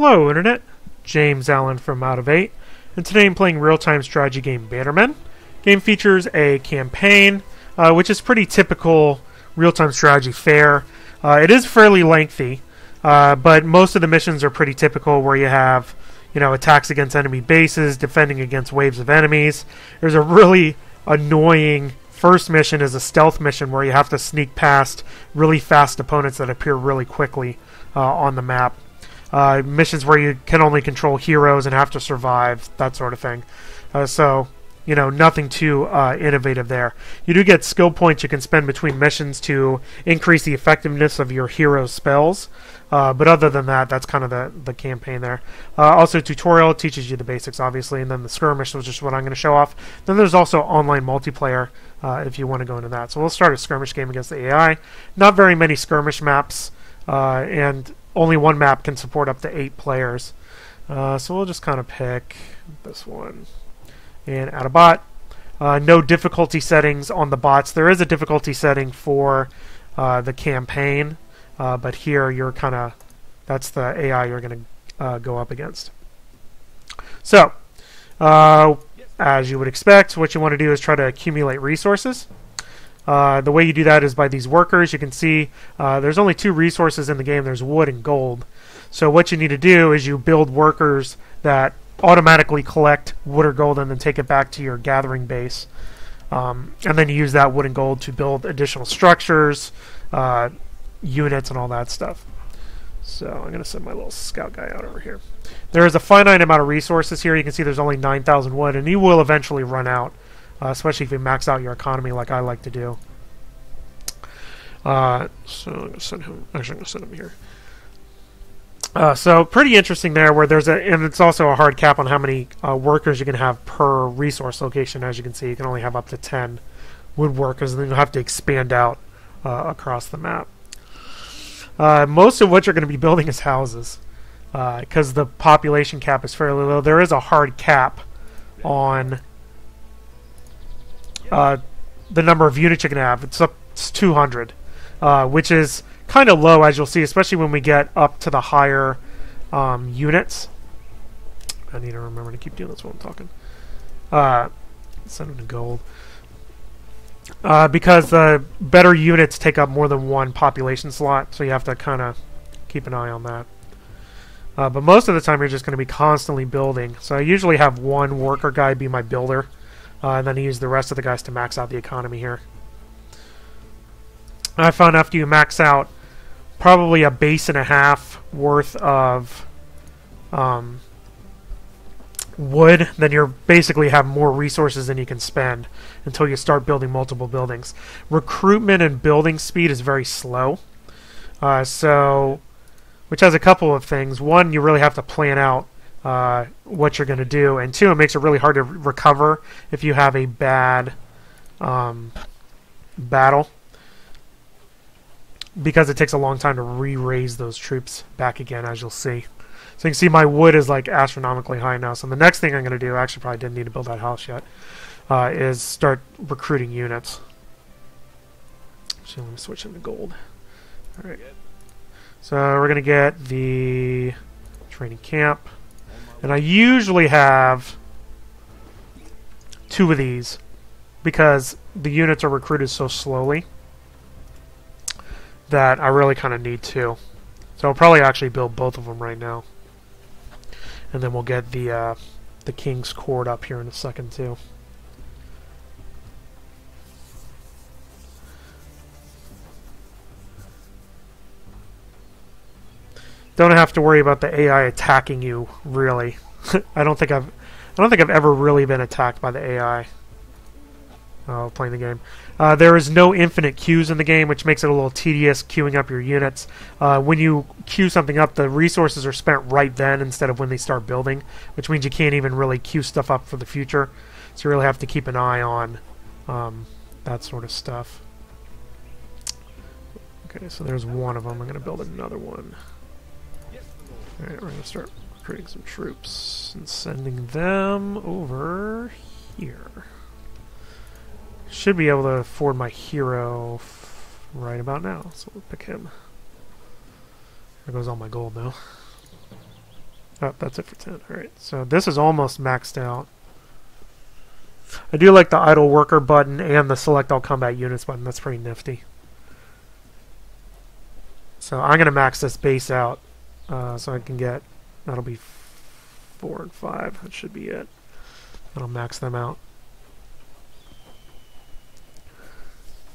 Hello, Internet. James Allen from Out of 8, and today I'm playing real-time strategy game Bannermen. Game features a campaign, uh, which is pretty typical real-time strategy fare. Uh, it is fairly lengthy, uh, but most of the missions are pretty typical, where you have, you know, attacks against enemy bases, defending against waves of enemies. There's a really annoying first mission is a stealth mission where you have to sneak past really fast opponents that appear really quickly uh, on the map uh, missions where you can only control heroes and have to survive, that sort of thing. Uh, so, you know, nothing too uh, innovative there. You do get skill points you can spend between missions to increase the effectiveness of your hero's spells. Uh, but other than that, that's kind of the, the campaign there. Uh, also, tutorial teaches you the basics, obviously, and then the skirmish, which is what I'm going to show off. Then there's also online multiplayer uh, if you want to go into that. So we'll start a skirmish game against the AI. Not very many skirmish maps, and only one map can support up to eight players. Uh, so we'll just kind of pick this one and add a bot. Uh, no difficulty settings on the bots. There is a difficulty setting for uh, the campaign, uh, but here you're kind of that's the AI you're going to uh, go up against. So, uh, as you would expect, what you want to do is try to accumulate resources. Uh, the way you do that is by these workers. You can see uh, there's only two resources in the game. There's wood and gold. So what you need to do is you build workers that automatically collect wood or gold and then take it back to your gathering base. Um, and then you use that wood and gold to build additional structures, uh, units, and all that stuff. So I'm going to send my little scout guy out over here. There is a finite amount of resources here. You can see there's only 9,000 wood, and you will eventually run out uh, especially if you max out your economy like I like to do. Uh, so I'm gonna send him. Actually, I'm gonna send him here. Uh, so pretty interesting there, where there's a, and it's also a hard cap on how many uh, workers you can have per resource location. As you can see, you can only have up to 10 woodworkers, and then you'll have to expand out uh, across the map. Uh, most of what you're going to be building is houses, because uh, the population cap is fairly low. There is a hard cap on uh, the number of units you can have. It's up it's 200, uh, which is kind of low, as you'll see, especially when we get up to the higher um, units. I need to remember to keep doing this while I'm talking. Uh, send them to gold. Uh, because the better units take up more than one population slot, so you have to kind of keep an eye on that. Uh, but most of the time, you're just going to be constantly building. So I usually have one worker guy be my builder. Uh, and then use the rest of the guys to max out the economy here. I found after you max out probably a base and a half worth of um, wood, then you basically have more resources than you can spend until you start building multiple buildings. Recruitment and building speed is very slow. Uh, so, which has a couple of things. One, you really have to plan out uh, what you're going to do, and two, it makes it really hard to recover if you have a bad um, battle because it takes a long time to re-raise those troops back again, as you'll see. So you can see my wood is like astronomically high now. So the next thing I'm going to do, I actually probably didn't need to build that house yet, uh, is start recruiting units. Actually, let me switch into gold. All right. So we're going to get the training camp. And I usually have two of these because the units are recruited so slowly that I really kind of need two. So I'll probably actually build both of them right now. And then we'll get the uh, the King's Court up here in a second too. Don't have to worry about the AI attacking you. Really, I don't think I've I don't think I've ever really been attacked by the AI. Oh, playing the game. Uh, there is no infinite queues in the game, which makes it a little tedious queuing up your units. Uh, when you queue something up, the resources are spent right then instead of when they start building, which means you can't even really queue stuff up for the future. So you really have to keep an eye on um, that sort of stuff. Okay, so there's one of them. I'm going to build another one. Alright, we're to start recruiting some troops and sending them over here. Should be able to afford my hero right about now, so we'll pick him. There goes all my gold, though. Oh, that's it for 10. Alright, so this is almost maxed out. I do like the idle worker button and the select all combat units button. That's pretty nifty. So I'm going to max this base out uh, so I can get, that'll be 4 and 5. That should be it. That'll max them out.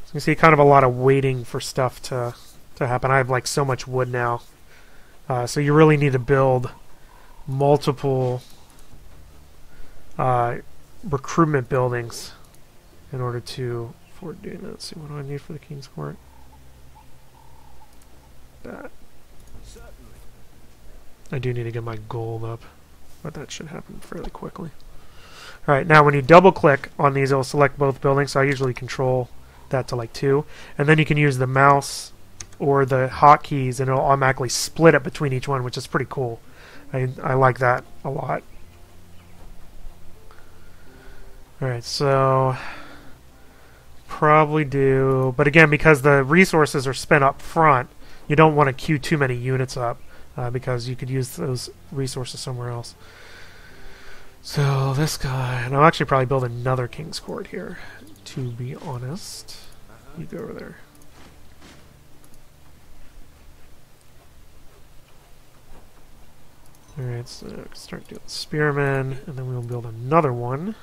So you see kind of a lot of waiting for stuff to, to happen. I have like so much wood now. Uh, so you really need to build multiple uh, recruitment buildings in order to afford doing that. Let's see, what do I need for the King's Court? That. I do need to get my gold up, but that should happen fairly quickly. Alright, now when you double click on these, it'll select both buildings, so I usually control that to like 2. And then you can use the mouse or the hotkeys and it'll automatically split it between each one, which is pretty cool. I, I like that a lot. Alright, so probably do, but again, because the resources are spent up front, you don't want to queue too many units up uh, because you could use those resources somewhere else. So this guy, and I'll actually probably build another King's Court here, to be honest. You go over there. Alright, so start doing spearmen, and then we'll build another one.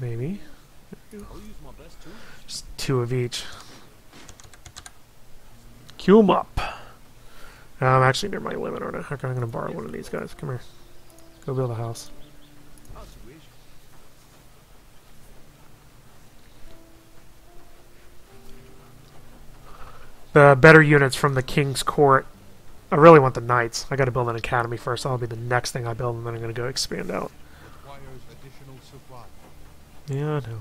Maybe. Just two of each. Queue them up. I'm actually near my limit, aren't I? Okay, I'm going to borrow one of these guys. Come here. Go build a house. The better units from the King's Court I really want the Knights. I got to build an academy first. That'll be the next thing I build, and then I'm going to go expand out. Yeah, I know.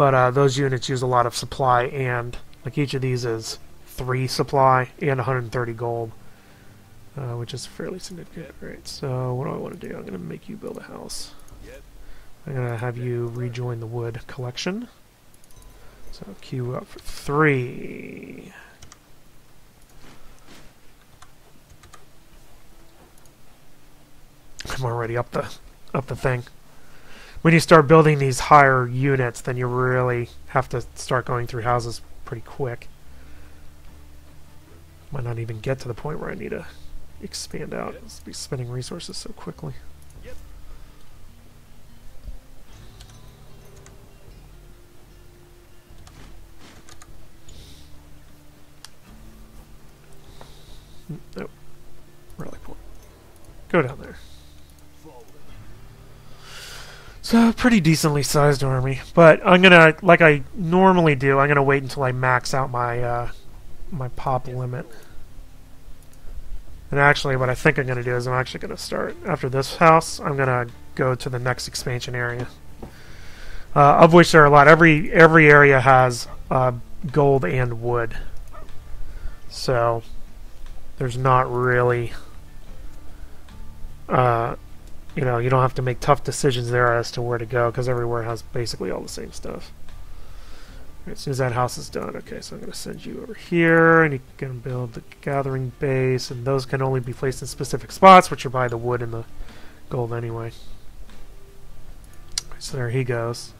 But uh, those units use a lot of supply, and like each of these is three supply and 130 gold, uh, which is fairly significant. Right. So what do I want to do? I'm going to make you build a house. I'm to have you rejoin the wood collection. So queue up for three. I'm already up the up the thing. When you start building these higher units, then you really have to start going through houses pretty quick. Might not even get to the point where I need to expand out. I'll be spending resources so quickly. Hmm, nope. Rally point. Go down there. So, pretty decently sized army. But I'm gonna, like I normally do, I'm gonna wait until I max out my, uh, my pop limit. And actually, what I think I'm gonna do is I'm actually gonna start, after this house, I'm gonna go to the next expansion area. Uh, of which there are a lot. Every, every area has, uh, gold and wood. So, there's not really uh, you know, you don't have to make tough decisions there as to where to go because everywhere has basically all the same stuff. Right, as soon as that house is done, okay, so I'm going to send you over here, and you can build the gathering base, and those can only be placed in specific spots, which are by the wood and the gold anyway. So there he goes.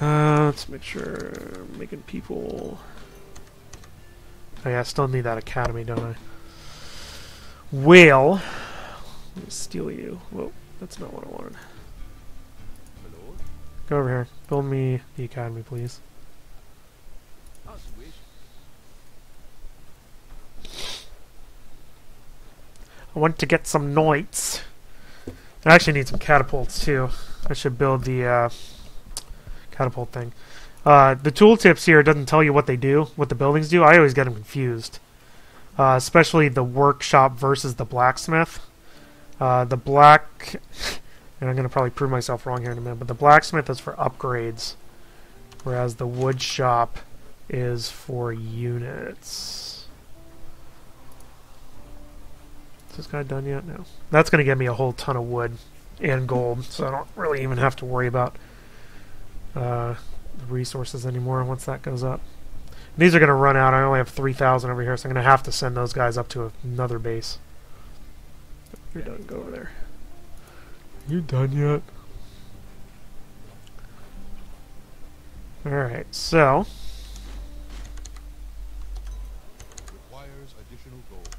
Uh, let's make sure I'm making people... Oh yeah, I still need that academy, don't I? Well, steal you. Whoa, that's not what I wanted. Go over here. Build me the academy, please. I want to get some knights. I actually need some catapults too. I should build the uh, catapult thing. Uh, the tooltips here doesn't tell you what they do, what the buildings do. I always get them confused uh, especially the workshop versus the blacksmith. Uh, the black, and I'm going to probably prove myself wrong here in a minute, but the blacksmith is for upgrades, whereas the wood shop is for units. Is this guy done yet? No. That's going to give me a whole ton of wood and gold, so I don't really even have to worry about uh, resources anymore once that goes up. These are going to run out. I only have 3,000 over here, so I'm going to have to send those guys up to another base. You're done. Go over there. You done yet? Alright, so... Requires additional gold.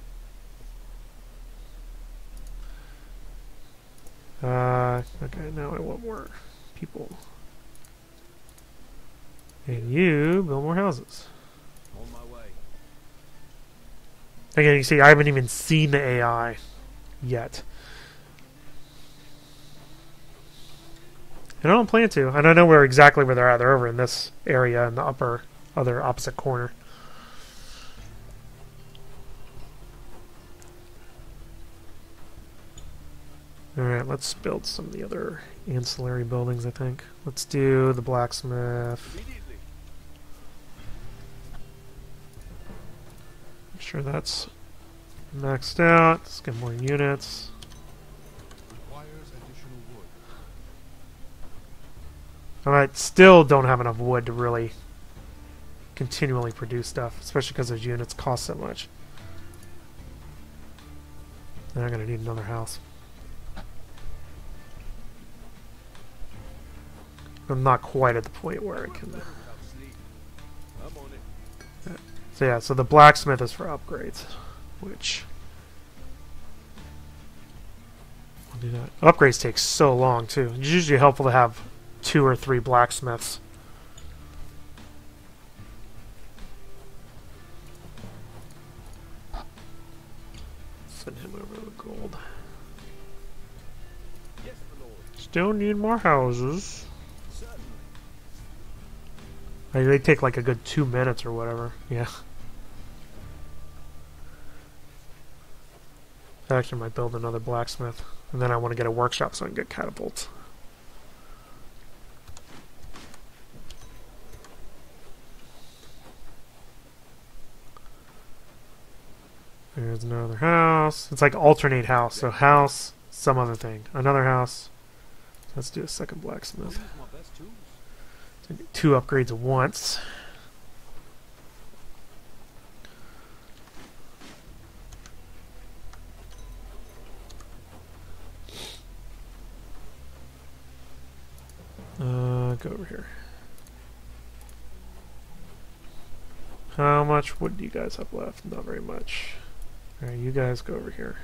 Uh, okay, now I want more people. And you build more houses. On my way. Again, you see, I haven't even seen the AI yet. And I don't plan to. And I know where exactly where they're at. They're over in this area in the upper, other opposite corner. Alright, let's build some of the other ancillary buildings, I think. Let's do the blacksmith. I'm sure that's maxed out. Let's get more units. Requires additional wood. And I still don't have enough wood to really continually produce stuff, especially because those units cost so much. And I'm going to need another house. I'm not quite at the point where I can... Better without sleep. I'm on it. So yeah, so the blacksmith is for upgrades, which... I'll do that. Upgrades take so long, too. It's usually helpful to have two or three blacksmiths. Send him over the gold. Still need more houses. They take like a good two minutes or whatever. Yeah. I actually might build another blacksmith. And then I want to get a workshop so I can get catapults. There's another house. It's like alternate house. So house, some other thing. Another house. Let's do a second blacksmith. use my best tools. So two upgrades at once. Uh, go over here. How much wood do you guys have left? Not very much. Alright, you guys go over here.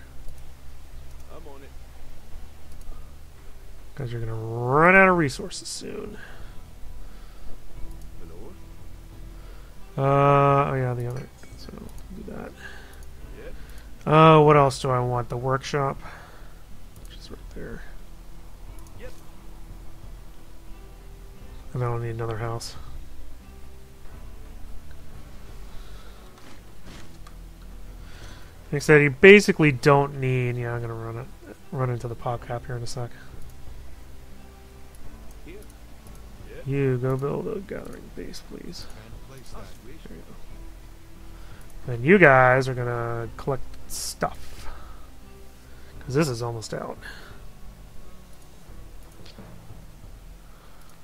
I'm on it. Guys are gonna run out of resources soon. My. Uh, oh yeah, the other. So do that. Yep. Uh, what else do I want? The workshop, which is right there. Yep. And then I'll need another house. Like I said, you basically don't need. Yeah, I'm gonna run it, run into the pop cap here in a sec. You go build a gathering base, please. And place I that. wish. There you go. You guys are gonna collect stuff. Because this is almost out.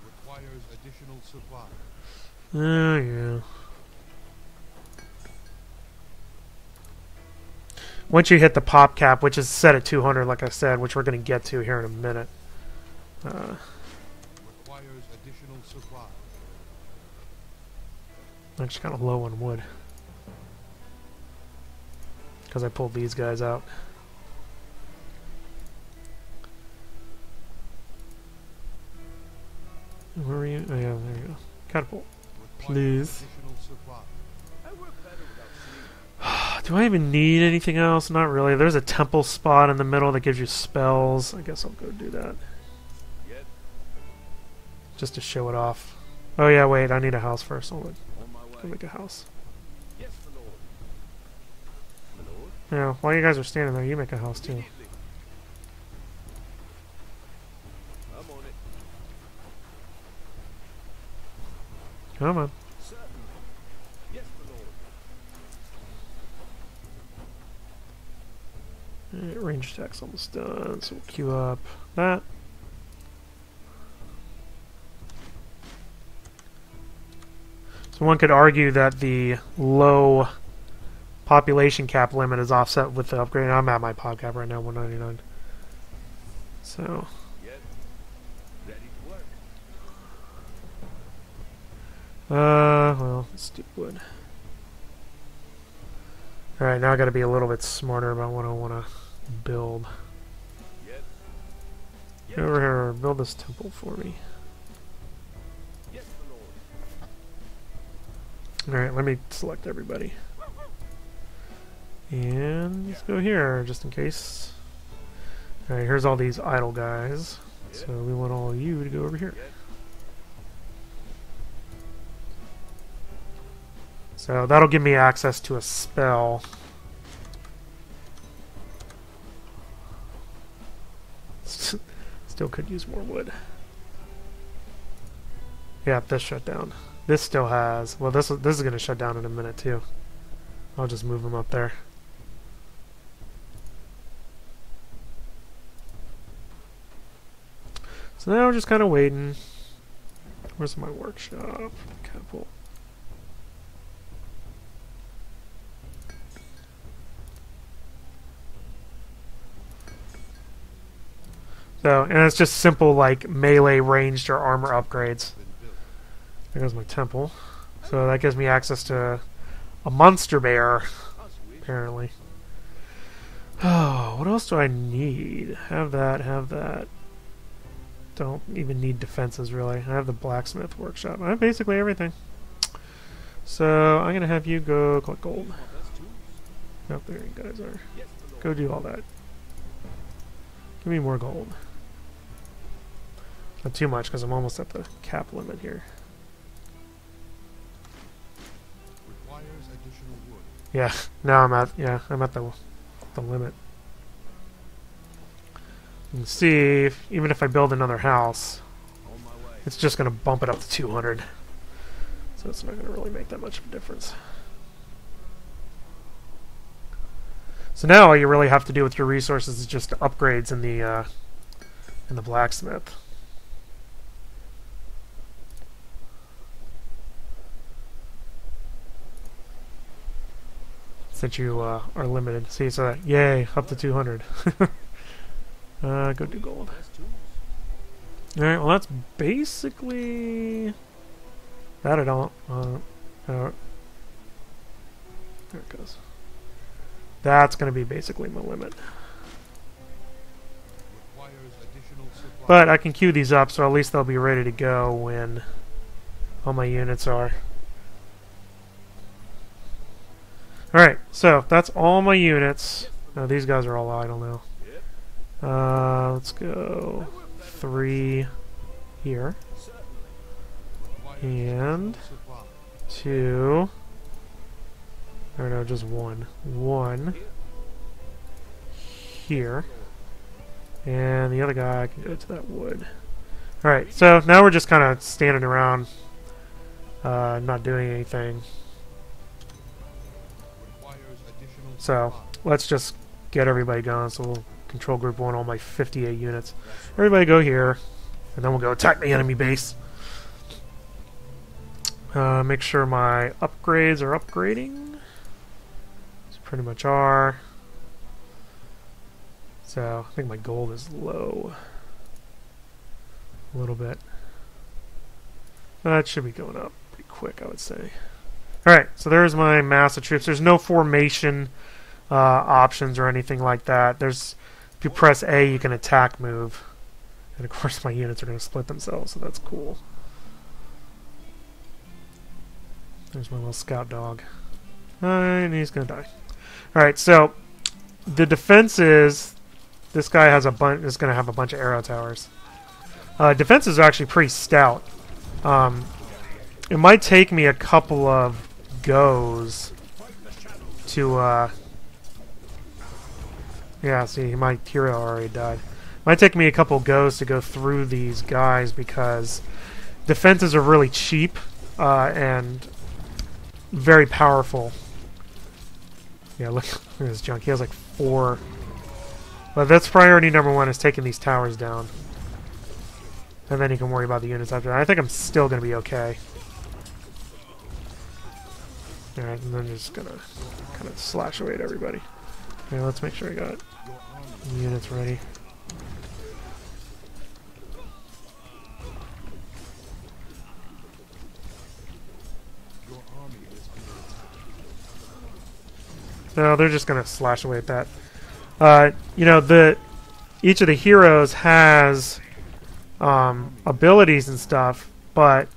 Requires additional supply. Oh, yeah. Once you hit the pop cap, which is set at 200, like I said, which we're going to get to here in a minute. Uh. I'm just kind of low on wood. Because I pulled these guys out. Where are you? Oh, yeah, there you go. Catapult. Please. Additional supply. I work better without sleep. Do I even need anything else? Not really. There's a temple spot in the middle that gives you spells. I guess I'll go do that. Just to show it off. Oh yeah, wait, I need a house first. My Go make a house. Yeah, while you guys are standing there, you make a house too. Come on. Certainly. Yes, my lord. Range attack's almost done, so we'll queue up that. So one could argue that the low population cap limit is offset with the upgrade. I'm at my pop cap right now, 199. So. Uh, well, let's do wood. Alright, now I gotta be a little bit smarter about what I wanna build. Yes. Yes. Over here, build this temple for me. Alright, let me select everybody. And let's go here, just in case. Alright, here's all these idle guys. So we want all of you to go over here. So that'll give me access to a spell. Still could use more wood. Yeah, this shut down. This still has. Well, this this is gonna shut down in a minute too. I'll just move them up there. So now we're just kind of waiting. Where's my workshop? Capital. So, and it's just simple like melee ranged or armor upgrades. There goes my temple. So that gives me access to a monster bear, apparently. Oh, what else do I need? Have that, have that. Don't even need defenses, really. I have the blacksmith workshop. I have basically everything. So, I'm going to have you go collect gold. Nope, there you guys are. Go do all that. Give me more gold. Not too much, because I'm almost at the cap limit here. Requires additional wood. Yeah, now I'm at yeah, I'm at the the limit. You can see if, even if I build another house, On my way. it's just going to bump it up to 200. So it's not going to really make that much of a difference. So now all you really have to do with your resources is just upgrades in the uh, in the blacksmith. Since you uh, are limited, see, so that, yay, up to 200. uh, go do gold. Alright, well that's basically that I don't uh, uh, there it goes. That's gonna be basically my limit. But I can queue these up so at least they'll be ready to go when all my units are. Alright, so that's all my units. Now these guys are all idle now. Uh, let's go three here. And- two. Or no, just one. One here. And the other guy can go to that wood. Alright, so now we're just kind of standing around, uh, not doing anything. So, let's just get everybody going. So we'll control group one, all my 58 units. Everybody go here, and then we'll go attack the enemy base. Uh, make sure my upgrades are upgrading. They pretty much are. So I think my gold is low. A little bit. That should be going up pretty quick, I would say. Alright, so there's my mass of troops. There's no formation uh, options or anything like that. There's if you press A, you can attack move. And of course, my units are going to split themselves, so that's cool. There's my little scout dog. And he's going to die. Alright, so the defense is this guy has a bunch is going to have a bunch of arrow towers. Uh, defense is actually pretty stout. Um, it might take me a couple of goes to uh, yeah, see, my hero already died. Might take me a couple goes to go through these guys because defenses are really cheap uh, and very powerful. Yeah, look, look at this junk. He has like four. But that's priority number one is taking these towers down. And then you can worry about the units after that. I think I'm still going to be okay. Alright, and then just gonna kind of slash away at everybody. Okay, let's make sure I got units ready. No, they're just gonna slash away at that. Uh, you know, the each of the heroes has um, abilities and stuff, but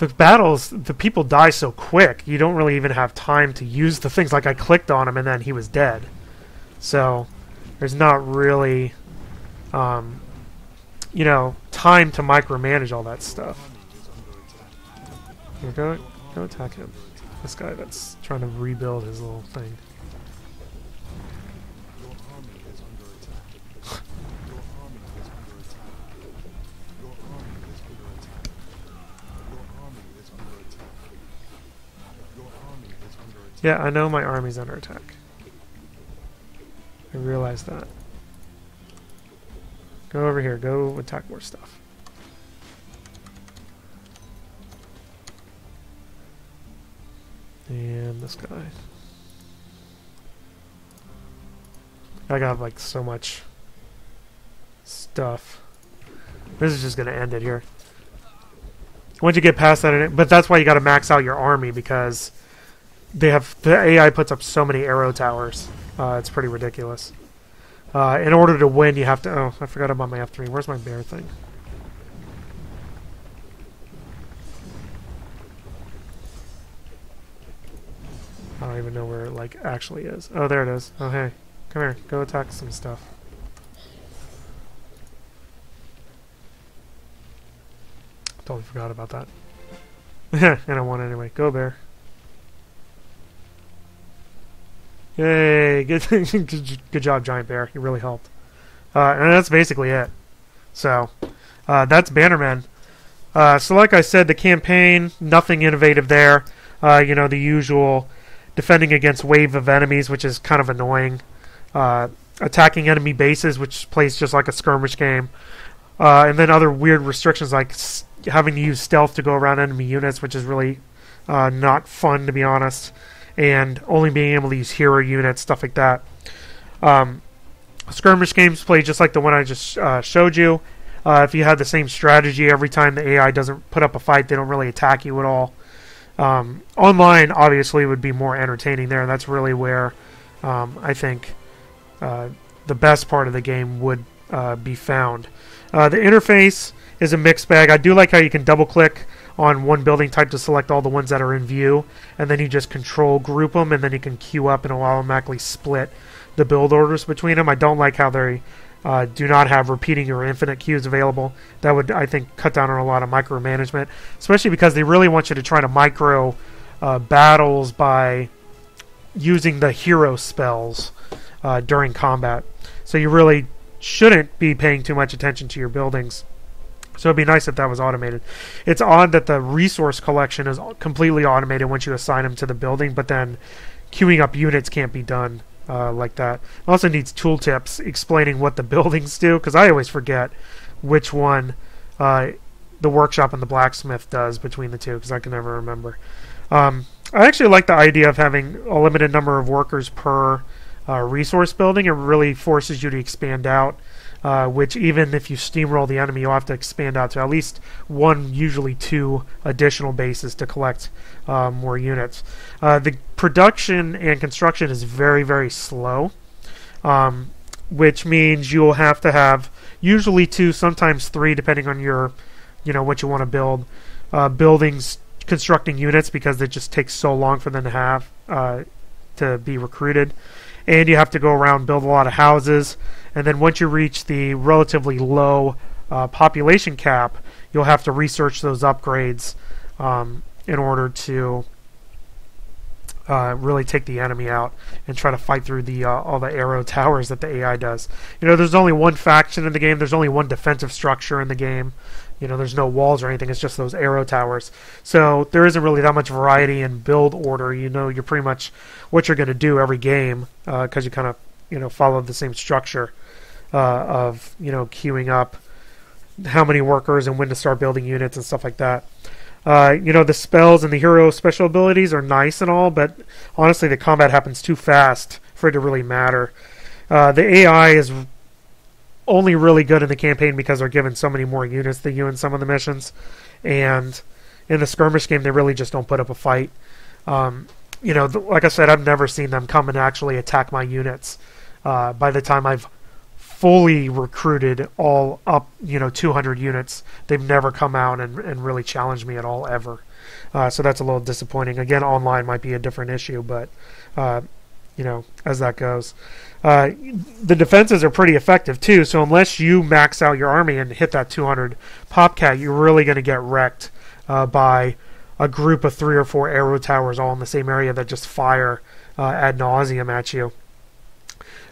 the battles, the people die so quick, you don't really even have time to use the things. Like I clicked on him and then he was dead. So there's not really, um, you know, time to micromanage all that stuff. Here, go, go attack him. This guy that's trying to rebuild his little thing. Your army is under attack. Your army is under attack. Your army is under attack. Your army is under attack. Your army is under attack. Yeah, I know my army's under attack. I realize that. Go over here. Go attack more stuff. And this guy. I got like so much stuff. This is just gonna end it here. Once you get past that, but that's why you got to max out your army because they have the AI puts up so many arrow towers. Uh, it's pretty ridiculous. Uh, in order to win, you have to. Oh, I forgot about my F3. Where's my bear thing? I don't even know where it like actually is. Oh, there it is. Oh, hey, come here. Go attack some stuff. Totally forgot about that. and I won anyway. Go bear. Yay! Good, good, job, Giant Bear. You really helped. Uh, and that's basically it. So, uh, that's Bannermen. Uh, so, like I said, the campaign, nothing innovative there. Uh, you know, the usual defending against wave of enemies, which is kind of annoying. Uh, attacking enemy bases, which plays just like a skirmish game. Uh, and then other weird restrictions like s- having to use stealth to go around enemy units, which is really not fun, to be honest and only being able to use hero units, stuff like that. Um, skirmish games play just like the one I just uh, showed you. Uh, if you have the same strategy every time the AI doesn't put up a fight, they don't really attack you at all. Um, online, obviously, would be more entertaining there. That's really where um, I think uh, the best part of the game would uh, be found. Uh, the interface is a mixed bag. I do like how you can double click on one building type to select all the ones that are in view, and then you just control group them, and then you can queue up and it'll automatically split the build orders between them. I don't like how they uh, do not have repeating or infinite queues available. That would, I think, cut down on a lot of micromanagement, especially because they really want you to try to micro uh, battles by using the hero spells uh, during combat. So you really shouldn't be paying too much attention to your buildings. So it'd be nice if that was automated. It's odd that the resource collection is completely automated once you assign them to the building, but then queuing up units can't be done uh, like that. It also needs tooltips explaining what the buildings do, because I always forget which one uh, the workshop and the blacksmith does between the two, because I can never remember. Um, I actually like the idea of having a limited number of workers per uh, resource building. It really forces you to expand out uh, which even if you steamroll the enemy, you'll have to expand out to at least one, usually two additional bases to collect uh, more units. Uh, the production and construction is very, very slow, um, which means you'll have to have usually two, sometimes three, depending on your, you know, what you want to build. Uh, buildings constructing units because it just takes so long for them to have uh, to be recruited, and you have to go around build a lot of houses and then once you reach the relatively low uh, population cap, you'll have to research those upgrades um, in order to uh, really take the enemy out and try to fight through the uh, all the arrow towers that the AI does. You know, there's only one faction in the game. There's only one defensive structure in the game. You know, there's no walls or anything. It's just those arrow towers. So there isn't really that much variety in build order. You know, you're pretty much what you're going to do every game because you kind of you know follow the same structure uh, of you know queuing up how many workers and when to start building units and stuff like that. Uh, you know, the spells and the hero special abilities are nice and all, but honestly, the combat happens too fast for it to really matter. Uh, the AI is only really good in the campaign because they're given so many more units than you in some of the missions, and in the skirmish game, they really just don't put up a fight. Um, you know, like I said, I've never seen them come and actually attack my units. Uh, by the time I've fully recruited all up, you know, 200 units, they've never come out and, and really challenged me at all ever. Uh, so that's a little disappointing. Again, online might be a different issue, but uh, you know, as that goes. Uh, the defenses are pretty effective too. So unless you max out your army and hit that 200 pop cap, you're really going to get wrecked uh, by a group of three or four arrow towers all in the same area that just fire uh, ad nauseum at you.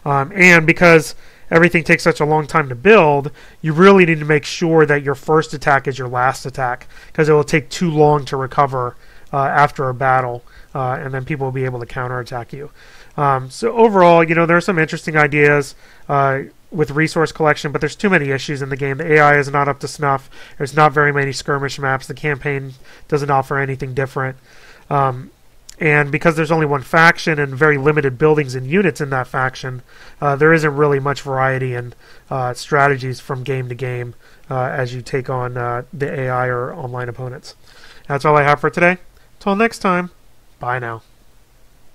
Um, and because everything takes such a long time to build, you really need to make sure that your first attack is your last attack because it will take too long to recover uh, after a battle, uh, and then people will be able to counterattack you. Um, so overall, you know, there are some interesting ideas uh, with resource collection, but there's too many issues in the game. The AI is not up to snuff. There's not very many skirmish maps. The campaign doesn't offer anything different. Um, and because there's only one faction and very limited buildings and units in that faction, uh, there isn't really much variety in uh, strategies from game to game uh, as you take on uh, the AI or online opponents. That's all I have for today. Till next time, bye now.